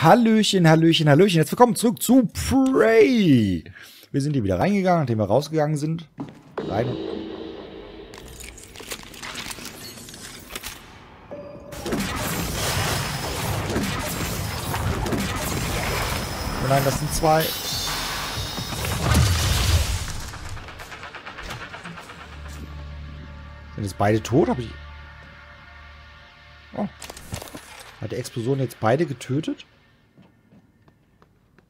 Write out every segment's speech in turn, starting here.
Hallöchen, Hallöchen, Hallöchen. Jetzt willkommen zurück zu Prey. Wir sind hier wieder reingegangen, nachdem wir rausgegangen sind. Rein. Oh nein, das sind zwei. Sind jetzt beide tot? Hab ich... Oh. Hat die Explosion jetzt beide getötet?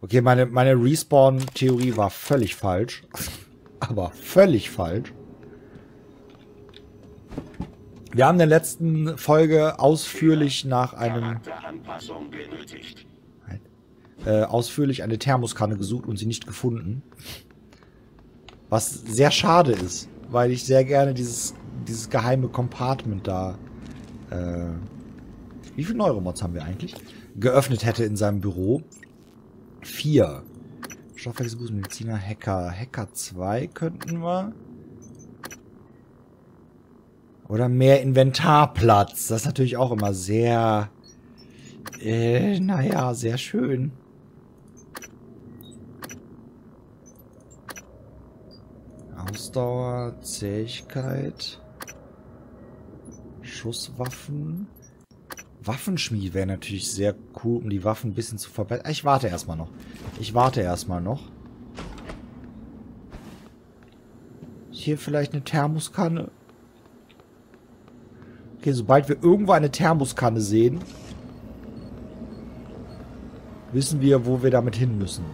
Okay, meine, meine Respawn-Theorie war völlig falsch. Aber völlig falsch. Wir haben in der letzten Folge ausführlich nach einem... Äh, ausführlich eine Thermoskanne gesucht und sie nicht gefunden. Was sehr schade ist, weil ich sehr gerne dieses, dieses geheime Compartment da... Äh, wie viele Neuromods haben wir eigentlich? Geöffnet hätte in seinem Büro. 4. Stoffwechselboost, Mediziner, Hacker. Hacker 2 könnten wir. Oder mehr Inventarplatz. Das ist natürlich auch immer sehr... Äh, naja, sehr schön. Ausdauer, Zähigkeit, Schusswaffen. Waffenschmied wäre natürlich sehr cool, um die Waffen ein bisschen zu verbessern. Ich warte erstmal noch. Ich warte erstmal noch. Hier vielleicht eine Thermoskanne. Okay, sobald wir irgendwo eine Thermoskanne sehen, wissen wir, wo wir damit hin müssen.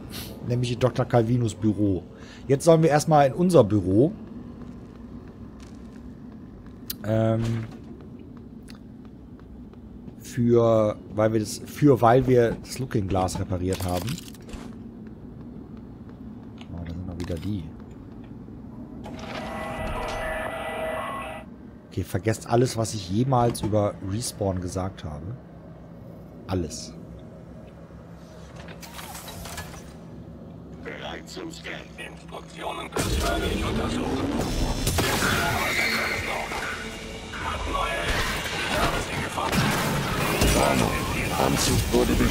Nämlich in Dr. Calvinus Büro. Jetzt sollen wir erstmal in unser Büro. Ähm, für, weil wir das, für, weil wir das Looking Glass repariert haben. Oh, da sind noch wieder die. Okay, vergesst alles, was ich jemals über Respawn gesagt habe. Alles. Bereit zum Scan. Persönlich untersuchen.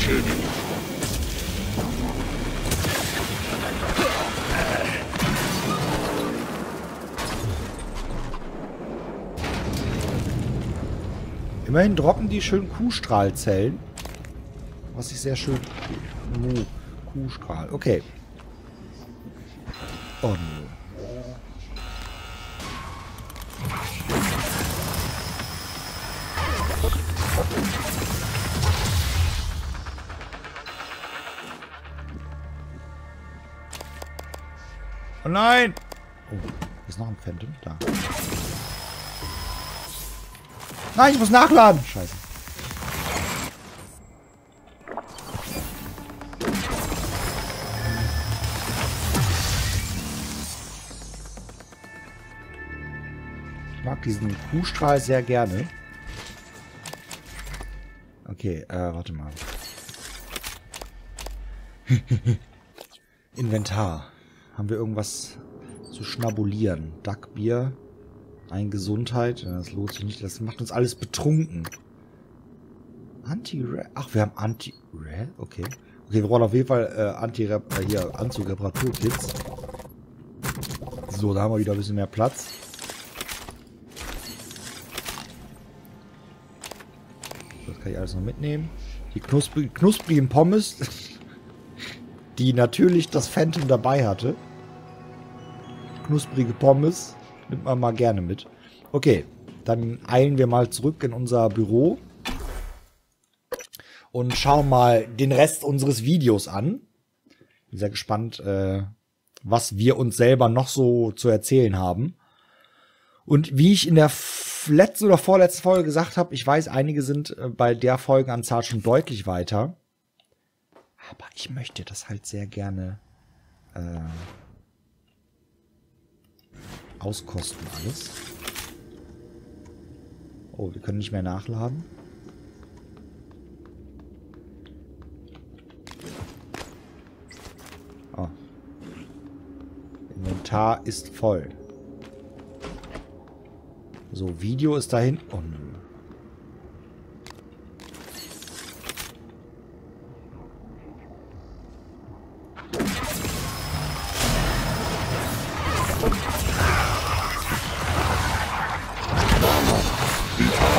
Beschädigt. Immerhin droppen die schön Kuhstrahlzellen. Was ich sehr schön... Kuhstrahl. Okay. Oh, nein! Oh, ist noch ein Phantom. Da. Nein, ich muss nachladen. Scheiße. Ich mag diesen Kuhstrahl sehr gerne. Okay, äh, warte mal. Inventar. Haben wir irgendwas zu schnabulieren? Duckbier, ein Gesundheit. Das lohnt sich nicht. Das macht uns alles betrunken. Anti-Red. Ach, wir haben Anti-Red? Okay. Okay, wir brauchen auf jeden Fall äh, Anti-Rep... Äh, hier, Anzug-Reparatur-Kits. So, da haben wir wieder ein bisschen mehr Platz. Das kann ich alles noch mitnehmen. Die knusprig knusprigen Pommes. die natürlich das Phantom dabei hatte. Knusprige Pommes nimmt man mal gerne mit. Okay, dann eilen wir mal zurück in unser Büro und schauen mal den Rest unseres Videos an. Bin sehr gespannt, äh, was wir uns selber noch so zu erzählen haben. Und wie ich in der letzten oder vorletzten Folge gesagt habe, ich weiß, einige sind äh, bei der Folgenanzahl schon deutlich weiter. Aber ich möchte das halt sehr gerne äh, auskosten alles. Oh, wir können nicht mehr nachladen. Oh. Inventar ist voll. So, Video ist dahin. Oh,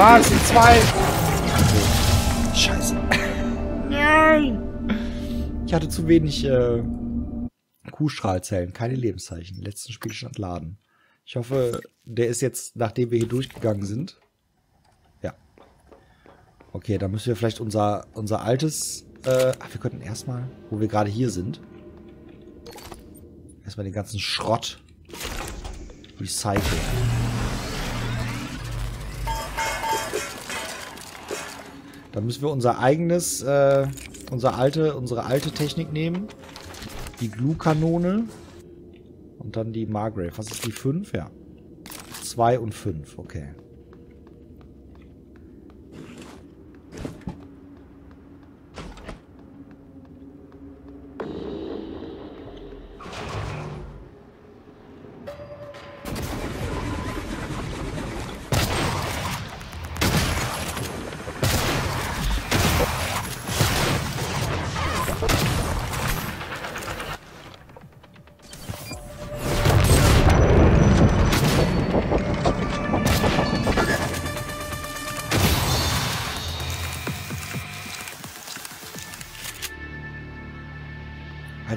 Was? Die zwei? Scheiße. Nein! Ich hatte zu wenig äh, Kuhstrahlzellen, keine Lebenszeichen. Letzten Spielstand laden. Ich hoffe, der ist jetzt, nachdem wir hier durchgegangen sind. Ja. Okay, dann müssen wir vielleicht unser, unser altes... Äh, ach, wir könnten erstmal, wo wir gerade hier sind, erstmal den ganzen Schrott recyceln. Dann müssen wir unser eigenes, äh, unsere alte, unsere alte Technik nehmen. Die Glue-Kanone. Und dann die Margrave. Was ist die 5? Ja. 2 und 5, okay.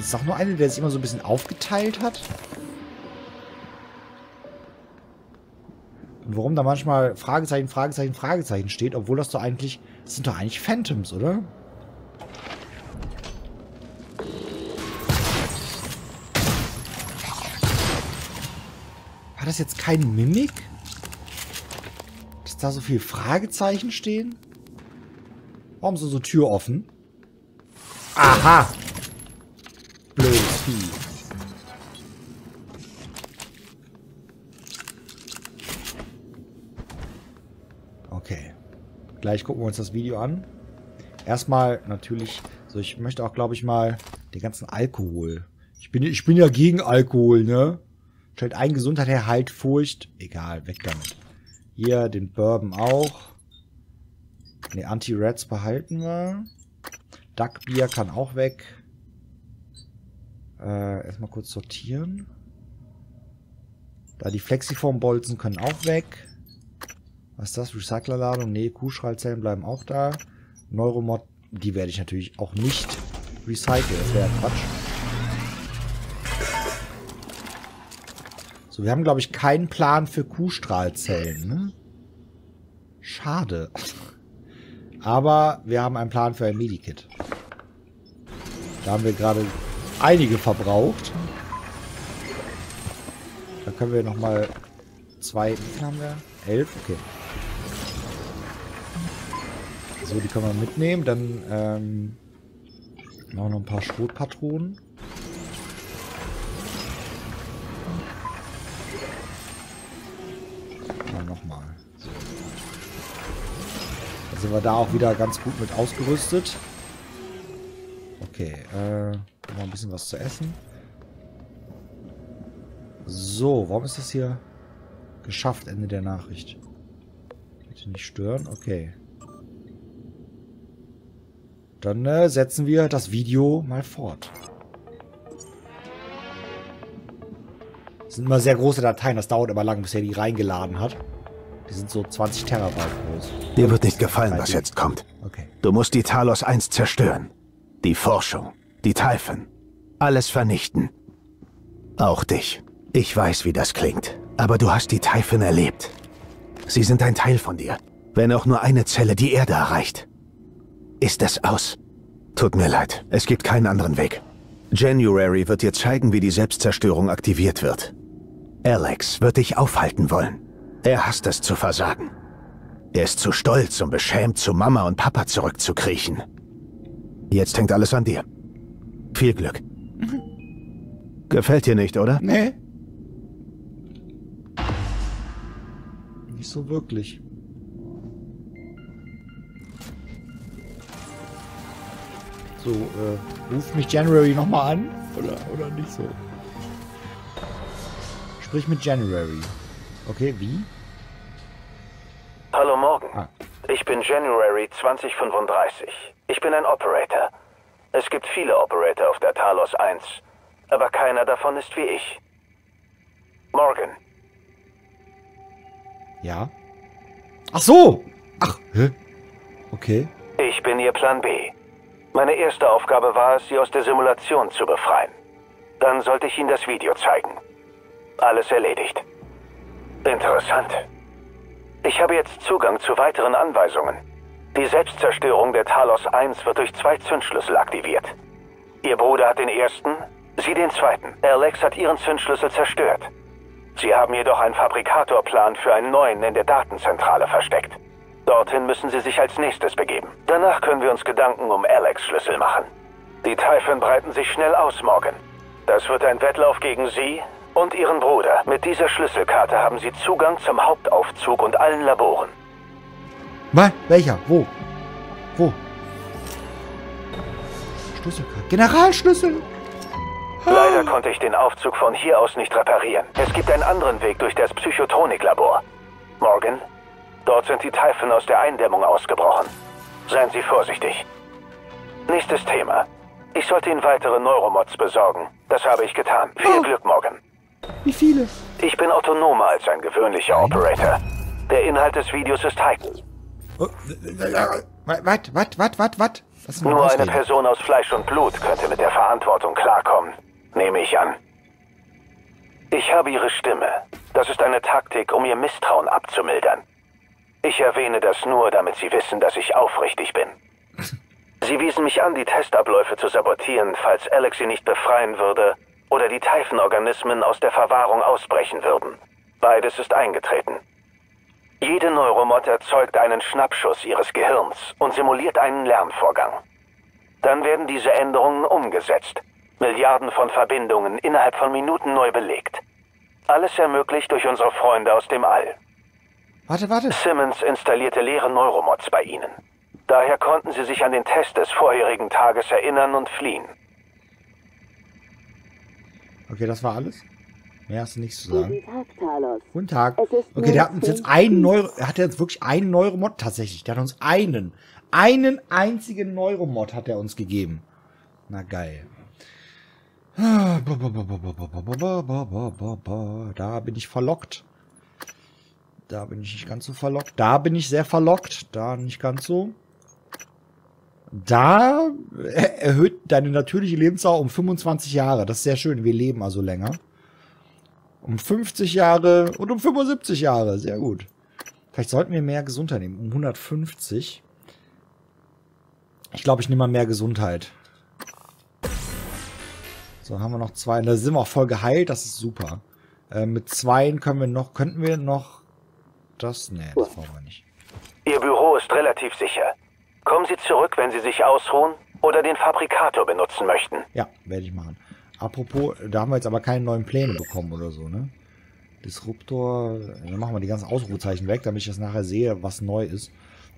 Ist doch nur eine, der sich immer so ein bisschen aufgeteilt hat. Und warum da manchmal Fragezeichen, Fragezeichen, Fragezeichen steht, obwohl das doch eigentlich... Das sind doch eigentlich Phantoms, oder? War das jetzt kein Mimik? Dass da so viele Fragezeichen stehen? Warum ist so Tür offen? Aha! Vieh. Okay. Gleich gucken wir uns das Video an. Erstmal natürlich, so ich möchte auch, glaube ich, mal den ganzen Alkohol. Ich bin, ich bin ja gegen Alkohol, ne? Stellt ein Gesundheit her, halt Furcht. Egal, weg damit. Hier den Bourbon auch. Ne, Anti-Rats behalten wir. Duckbier kann auch weg. Äh, erstmal kurz sortieren. Da die Flexiform-Bolzen können auch weg. Was ist das? Recyclerladung? Nee, Kuhschrallzellen bleiben auch da. Neuromod, die werde ich natürlich auch nicht recyceln. Das wäre Quatsch. So, wir haben, glaube ich, keinen Plan für Kuhstrahlzellen. Ne? Schade. Aber wir haben einen Plan für ein Medikit. Da haben wir gerade einige verbraucht. Da können wir nochmal zwei... Wie viel haben wir? Elf? Okay. So, die können wir mitnehmen. Dann ähm, machen wir noch ein paar Schrotpatronen. Nochmal. So. Dann sind wir da auch wieder ganz gut mit ausgerüstet. Okay, äh, noch ein bisschen was zu essen. So, warum ist das hier geschafft? Ende der Nachricht. Bitte nicht stören. Okay. Dann äh, setzen wir das Video mal fort. Das sind immer sehr große Dateien. Das dauert aber lang, bis er die reingeladen hat. Die sind so 20 Terabyte groß. Dir wird nicht gefallen, was jetzt kommt. Okay. Du musst die Talos 1 zerstören. Die Forschung, die Typhon. Alles vernichten. Auch dich. Ich weiß, wie das klingt. Aber du hast die Typhon erlebt. Sie sind ein Teil von dir. Wenn auch nur eine Zelle die Erde erreicht. Ist es aus. Tut mir leid. Es gibt keinen anderen Weg. January wird dir zeigen, wie die Selbstzerstörung aktiviert wird. Alex wird dich aufhalten wollen. Er hasst es zu versagen. Er ist zu stolz, um beschämt zu Mama und Papa zurückzukriechen. Jetzt hängt alles an dir. Viel Glück. Gefällt dir nicht, oder? Nee. Nicht so wirklich. So, äh, ruft mich January nochmal an? Oder, oder nicht so? Sprich mit January. Okay, wie? Hallo Morgen. Ah. Ich bin January 2035. Ich bin ein Operator. Es gibt viele Operator auf der Talos 1, aber keiner davon ist wie ich. Morgan, Ja. Ach so. Ach, hä? Okay. Ich bin Ihr Plan B. Meine erste Aufgabe war es, Sie aus der Simulation zu befreien. Dann sollte ich Ihnen das Video zeigen. Alles erledigt. Interessant. Ich habe jetzt Zugang zu weiteren Anweisungen. Die Selbstzerstörung der Talos 1 wird durch zwei Zündschlüssel aktiviert. Ihr Bruder hat den ersten, Sie den zweiten. Alex hat Ihren Zündschlüssel zerstört. Sie haben jedoch einen Fabrikatorplan für einen neuen in der Datenzentrale versteckt. Dorthin müssen Sie sich als nächstes begeben. Danach können wir uns Gedanken um Alex Schlüssel machen. Die Typhon breiten sich schnell aus, Morgan. Das wird ein Wettlauf gegen Sie und Ihren Bruder. Mit dieser Schlüsselkarte haben Sie Zugang zum Hauptaufzug und allen Laboren. Was? Welcher? Wo? Wo? Schlüsselkarte. Generalschlüssel! Leider konnte ich den Aufzug von hier aus nicht reparieren. Es gibt einen anderen Weg durch das Psychotroniklabor. Morgan, dort sind die Typhon aus der Eindämmung ausgebrochen. Seien Sie vorsichtig. Nächstes Thema. Ich sollte Ihnen weitere Neuromods besorgen. Das habe ich getan. Viel Oh. Glück, Morgan. Wie viele? Ich bin autonomer als ein gewöhnlicher Operator. Der Inhalt des Videos ist heikel. Oh, Was, was, was, was, was? Nur eine. Person aus Fleisch und Blut könnte mit der Verantwortung klarkommen. Nehme ich an. Ich habe Ihre Stimme. Das ist eine Taktik, um Ihr Misstrauen abzumildern. Ich erwähne das nur, damit Sie wissen, dass ich aufrichtig bin. Sie wiesen mich an, die Testabläufe zu sabotieren, falls Alex sie nicht befreien würde oder die Typhon-Organismen aus der Verwahrung ausbrechen würden. Beides ist eingetreten. Jede Neuromod erzeugt einen Schnappschuss ihres Gehirns und simuliert einen Lernvorgang. Dann werden diese Änderungen umgesetzt. Milliarden von Verbindungen innerhalb von Minuten neu belegt. Alles ermöglicht durch unsere Freunde aus dem All. Warte, warte. Simmons installierte leere Neuromods bei ihnen. Daher konnten sie sich an den Test des vorherigen Tages erinnern und fliehen. Okay, das war alles? Mehr hast du nichts zu sagen. Guten Tag, Talos. Guten Tag. Okay, der hat uns 19. jetzt einen Neuro... Er hat jetzt wirklich einen Neuromod tatsächlich. Der hat uns einen. Einen einzigen Neuromod hat er uns gegeben. Na geil. Da bin ich verlockt. Da bin ich nicht ganz so verlockt. Da bin ich sehr verlockt. Da nicht ganz so. Da erhöht deine natürliche Lebensdauer um 25 Jahre. Das ist sehr schön. Wir leben also länger. Um 50 Jahre und um 75 Jahre. Sehr gut. Vielleicht sollten wir mehr Gesundheit nehmen. Um 150. Ich glaube, ich nehme mal mehr Gesundheit. So, haben wir noch zwei. Da sind wir auch voll geheilt. Das ist super. Äh, mit zweien können wir noch, könnten wir noch das, nee, das brauchen wir nicht. Ihr Büro ist relativ sicher. Kommen Sie zurück, wenn Sie sich ausruhen oder den Fabrikator benutzen möchten. Ja, werde ich machen. Apropos, da haben wir jetzt aber keine neuen Pläne bekommen oder so, ne? Disruptor, dann machen wir die ganzen Ausrufezeichen weg, damit ich das nachher sehe, was neu ist.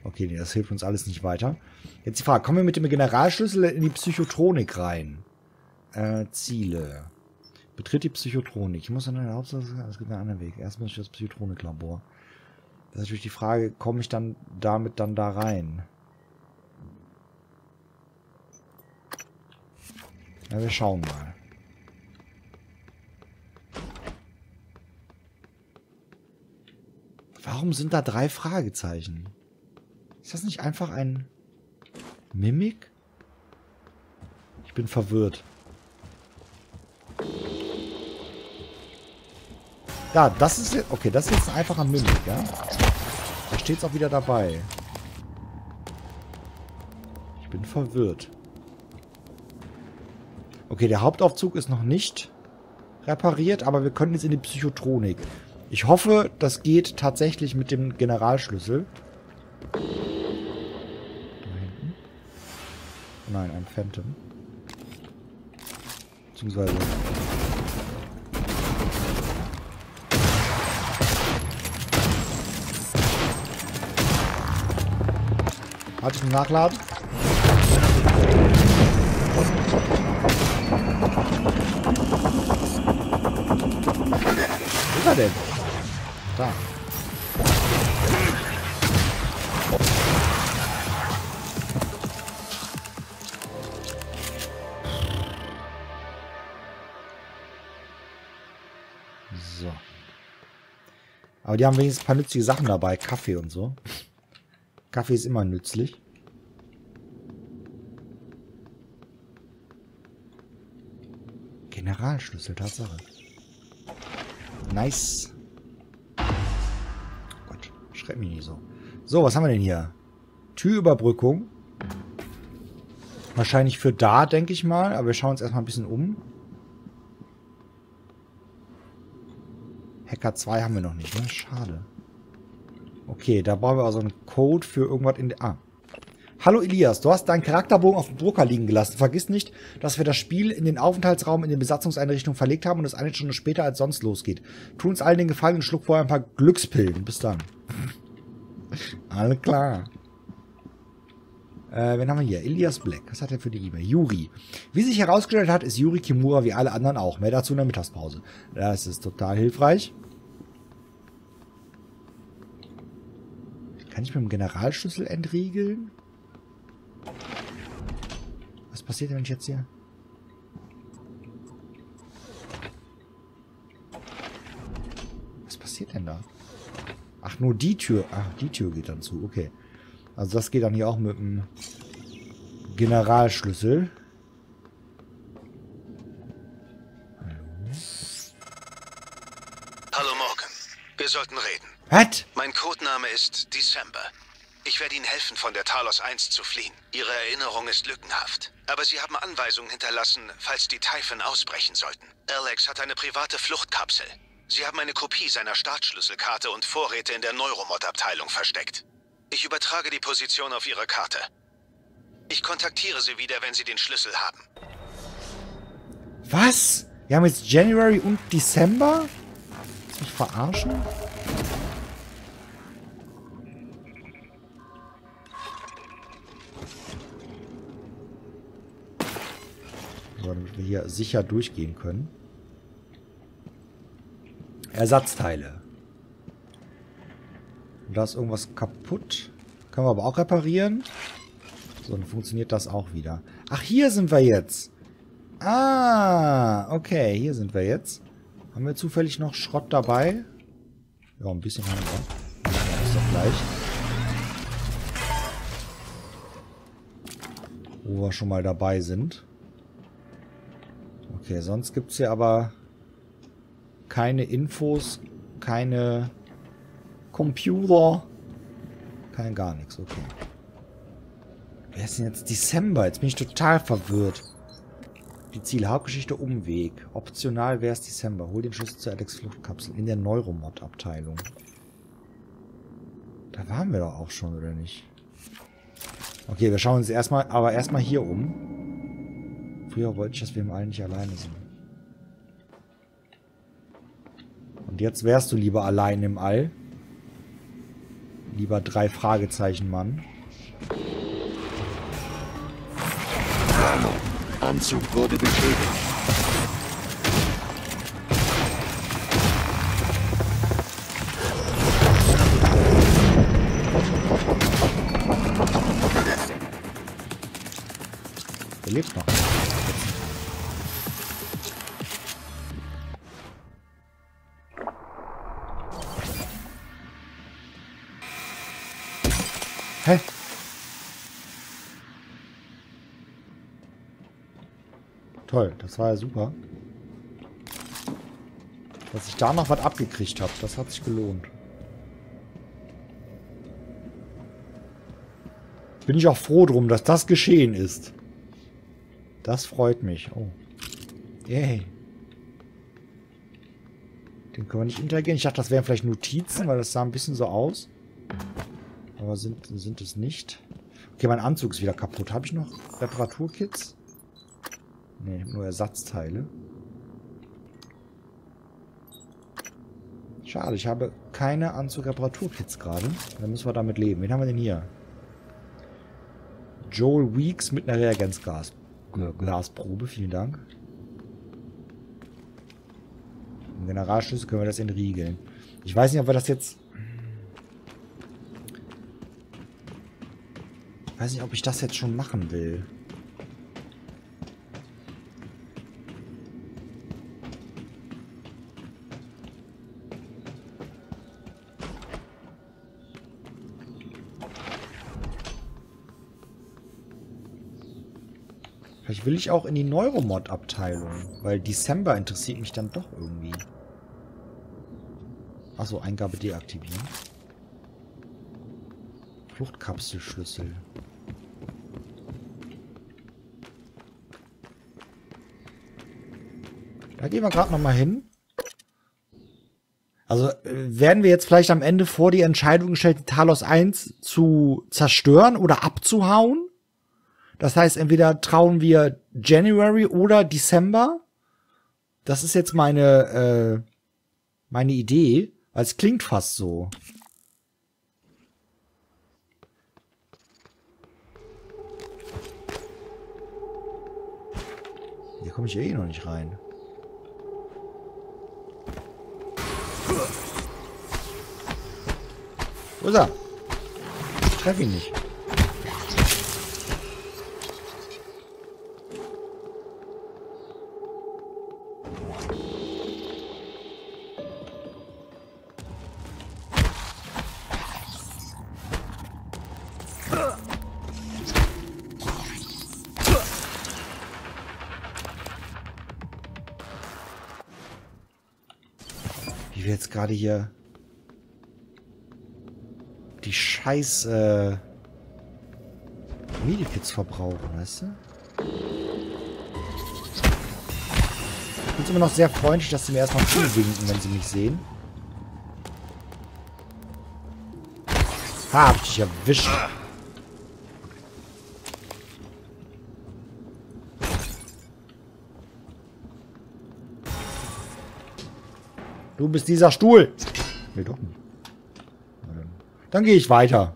Okay, nee, das hilft uns alles nicht weiter. Jetzt die Frage, kommen wir mit dem Generalschlüssel in die Psychotronik rein? Äh, Ziele. Betritt die Psychotronik. Ich muss an der Hauptsache, es gibt einen anderen Weg. Erst muss ich das Psychotroniklabor. Das ist natürlich die Frage, komme ich dann damit dann da rein? Ja, wir schauen mal. Warum sind da drei Fragezeichen? Ist das nicht einfach ein Mimik? Ich bin verwirrt. Ja, das ist jetzt... Okay, das ist jetzt ein einfacher Mimik, ja? Da steht es auch wieder dabei. Ich bin verwirrt. Okay, der Hauptaufzug ist noch nicht repariert, aber wir können jetzt in die Psychotronik. Ich hoffe, das geht tatsächlich mit dem Generalschlüssel. Da hinten. Nein, ein Phantom. Beziehungsweise... Hatte ich einen Nachladen? Wo ist er denn? Da. So. Aber die haben wenigstens ein paar nützliche Sachen dabei. Kaffee und so. Kaffee ist immer nützlich. Generalschlüssel, Tatsache. Nice. Schreib mich nicht so. So, was haben wir denn hier? Türüberbrückung. Wahrscheinlich für da, denke ich mal. Aber wir schauen uns erstmal ein bisschen um. Hacker 2 haben wir noch nicht, ne? Schade. Okay, da brauchen wir also einen Code für irgendwas in der... Ah. Hallo Elias, du hast deinen Charakterbogen auf dem Drucker liegen gelassen. Vergiss nicht, dass wir das Spiel in den Aufenthaltsraum in den Besatzungseinrichtungen verlegt haben und es eine Stunde später als sonst losgeht. Tu uns allen den Gefallen und schluck vorher ein paar Glückspillen. Bis dann. Alle klar. Äh, wen haben wir hier? Elias Black. Was hat er für die E-Mail? Juri. Wie sich herausgestellt hat, ist Juri Kimura wie alle anderen auch. Mehr dazu in der Mittagspause. Das ist total hilfreich. Kann ich mit dem Generalschlüssel entriegeln? Was passiert, wenn ich jetzt hier... Was passiert denn da? Ach, nur die Tür. Ach, die Tür geht dann zu. Okay. Also das geht dann hier auch mit dem Generalschlüssel. Hallo Morgan. Wir sollten reden. Was? Mein Codename ist December. Ich werde Ihnen helfen, von der Talos 1 zu fliehen. Ihre Erinnerung ist lückenhaft. Aber Sie haben Anweisungen hinterlassen, falls die Typhon ausbrechen sollten. Alex hat eine private Fluchtkapsel. Sie haben eine Kopie seiner Startschlüsselkarte und Vorräte in der Neuromod-Abteilung versteckt. Ich übertrage die Position auf Ihre Karte. Ich kontaktiere Sie wieder, wenn Sie den Schlüssel haben. Was? Wir haben jetzt January und Dezember? Willst mich verarschen? Damit wir hier sicher durchgehen können. Ersatzteile. Und da ist irgendwas kaputt. Können wir aber auch reparieren. So, dann funktioniert das auch wieder. Ach, hier sind wir jetzt. Ah, okay, hier sind wir jetzt. Haben wir zufällig noch Schrott dabei? Ja, ein bisschen haben wir. Ja, ist doch gleich. Wo wir schon mal dabei sind. Okay, sonst gibt es hier aber keine Infos, keine Computer, kein gar nichts. Okay. Wer ist denn jetzt Dezember? Jetzt bin ich total verwirrt. Die Ziele, Hauptgeschichte, Umweg. Optional wäre es Dezember. Hol den Schlüssel zur Alex-Fluchtkapsel in der Neuromod-Abteilung. Da waren wir doch auch schon, oder nicht? Okay, wir schauen uns erstmal, aber erstmal hier um. Früher wollte ich, dass wir im All nicht alleine sind. Und jetzt wärst du lieber allein im All. Lieber drei Fragezeichen, Mann. Anzug wurde beschädigt. Der lebt noch. Toll, das war ja super. Dass ich da noch was abgekriegt habe, das hat sich gelohnt. Bin ich auch froh drum, dass das geschehen ist. Das freut mich. Oh. Yay. Den können wir nicht interagieren. Ich dachte, das wären vielleicht Notizen, weil das sah ein bisschen so aus. Aber sind, sind es nicht. Okay, mein Anzug ist wieder kaputt. Habe ich noch Reparaturkits? Ne, nur Ersatzteile. Schade, ich habe keine Anzug-Reparaturkits gerade. Dann müssen wir damit leben. Wen haben wir denn hier? Joel Weeks mit einer Reagenzgas. Glasprobe, vielen Dank. Im Generalschlüssel können wir das entriegeln. Ich weiß nicht, ob wir das jetzt... Ich weiß nicht, ob ich das jetzt schon machen will. Vielleicht will ich auch in die Neuromod-Abteilung, weil December interessiert mich dann doch irgendwie. Achso, Eingabe deaktivieren. Fluchtkapselschlüssel. Da gehen wir gerade nochmal hin. Also äh, werden wir jetzt vielleicht am Ende vor die Entscheidung gestellt, Talos 1 zu zerstören oder abzuhauen? Das heißt, entweder trauen wir January oder December. Das ist jetzt meine, äh, meine Idee, weil es klingt fast so. Hier komme ich eh noch nicht rein. Wo ist er? Ich treffe ihn nicht. Wir jetzt gerade hier die scheiß äh, Medikits verbrauchen, weißt du? Ich bin immer noch sehr freundlich, dass sie mir erstmal zuwinken, wenn sie mich sehen. Ha, hab ich dich erwischt. Du bist dieser Stuhl. Nee, doch nicht. Dann gehe ich weiter.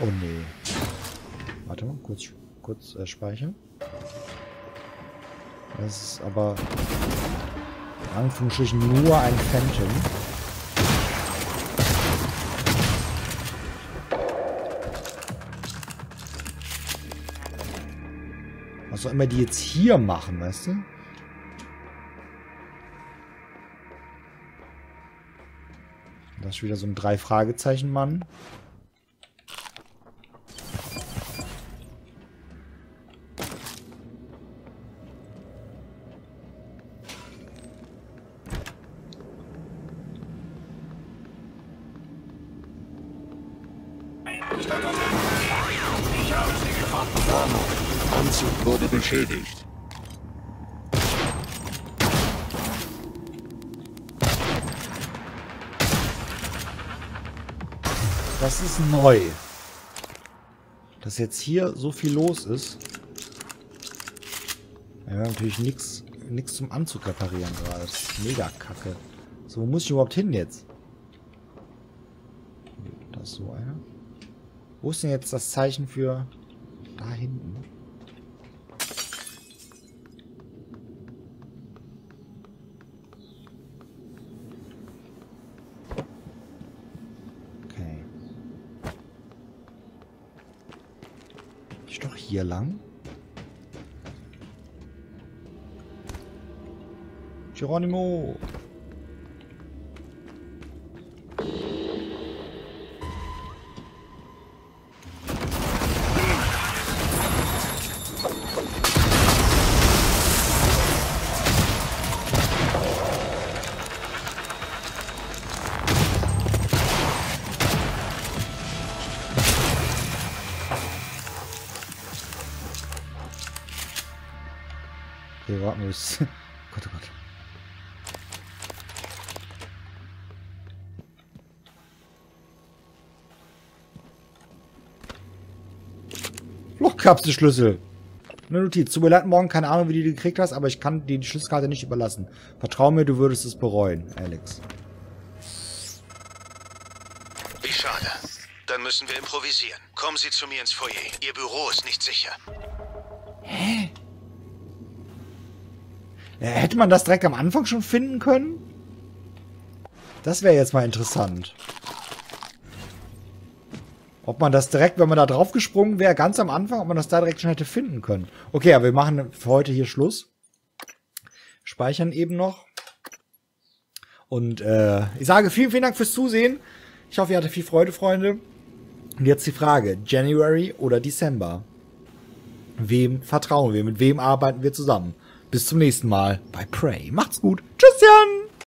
Oh nee. Warte mal, kurz, kurz äh, speichern. Das ist aber in Anführungsstrichen nur ein Phantom. Auch immer die jetzt hier machen, weißt du? Das ist wieder so ein Drei-Fragezeichen-Mann. Anzug wurde beschädigt. Das ist neu. Dass jetzt hier so viel los ist. Wir haben natürlich nichts nix zum Anzug reparieren gerade. Das ist mega kacke. So, wo muss ich überhaupt hin jetzt? Da ist so einer. Wo ist denn jetzt das Zeichen für da hinten? Okay. Ich doch hier lang? Geronimo! Bis... Gott, oh Gott. Lochkapselschlüssel. Eine Notiz. Tut mir leid, morgen keine Ahnung, wie du die gekriegt hast, aber ich kann dir die Schlüsselkarte nicht überlassen. Vertrau mir, du würdest es bereuen, Alex. Wie schade. Dann müssen wir improvisieren. Kommen Sie zu mir ins Foyer. Ihr Büro ist nicht sicher. Äh, Hätte man das direkt am Anfang schon finden können? Das wäre jetzt mal interessant. Ob man das direkt, wenn man da drauf gesprungen wäre, ganz am Anfang, ob man das da direkt schon hätte finden können. Okay, aber wir machen für heute hier Schluss. Speichern eben noch. Und äh, ich sage vielen, vielen Dank fürs Zusehen. Ich hoffe, ihr hattet viel Freude, Freunde. Und jetzt die Frage, January oder December? Wem vertrauen wir? Mit wem arbeiten wir zusammen? Bis zum nächsten Mal bei Prey. Macht's gut. Tschüss!